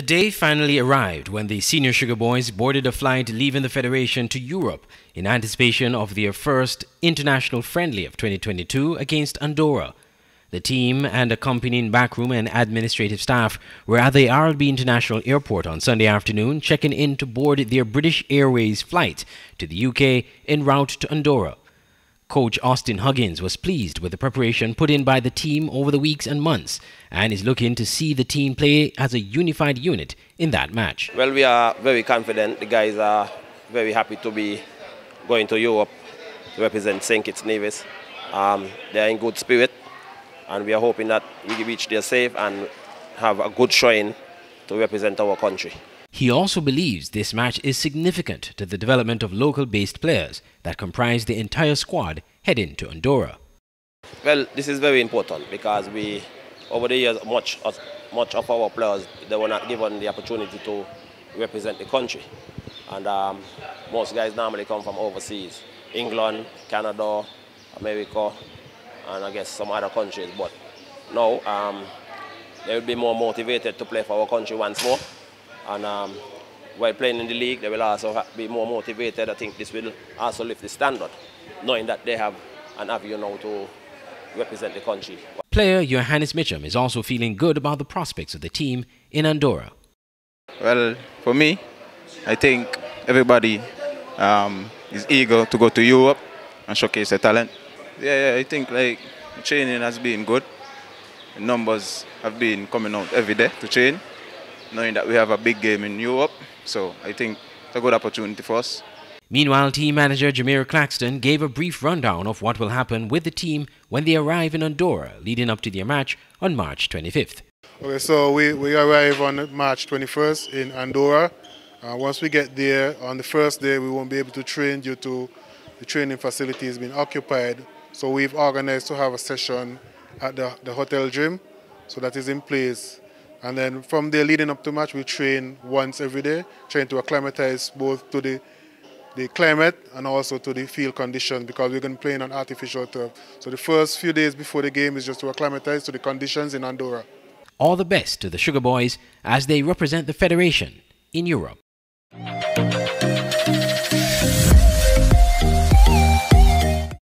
The day finally arrived when the senior Sugar Boys boarded a flight leaving the Federation to Europe in anticipation of their first international friendly of 2022 against Andorra. The team and accompanying backroom and administrative staff were at the RLB International Airport on Sunday afternoon checking in to board their British Airways flight to the UK en route to Andorra. Coach Austin Huggins was pleased with the preparation put in by the team over the weeks and months and is looking to see the team play as a unified unit in that match. Well, we are very confident. The guys are very happy to be going to Europe to represent St. Kitts Nevis. Um, they are in good spirit and we are hoping that we reach there safe and have a good showing to represent our country. He also believes this match is significant to the development of local based players that comprise the entire squad heading to Andorra. Well, this is very important because we, over the years, much of, much of our players, they were not given the opportunity to represent the country. And um, most guys normally come from overseas, England, Canada, America, and I guess some other countries. But now um, they will be more motivated to play for our country once more. And um, while playing in the league, they will also be more motivated. I think this will also lift the standard, knowing that they have an avenue now to represent the country. Player Johannes Mitchum is also feeling good about the prospects of the team in Andorra. Well, for me, I think everybody um, is eager to go to Europe and showcase their talent. Yeah, yeah, I think like training has been good. The numbers have been coming out every day to train knowing that we have a big game in Europe. So I think it's a good opportunity for us. Meanwhile, team manager Jameer Claxton gave a brief rundown of what will happen with the team when they arrive in Andorra, leading up to their match on March 25th. Okay, so we, we arrive on March 21st in Andorra. Uh, once we get there, on the first day, we won't be able to train due to the training facilities being occupied. So we've organized to have a session at the, the hotel gym. So that is in place and then from there, leading up to match, we train once every day, trying to acclimatize both to the the climate and also to the field conditions because we're going to play on artificial turf. So the first few days before the game is just to acclimatize to the conditions in Andorra. All the best to the Sugar Boys as they represent the Federation in Europe.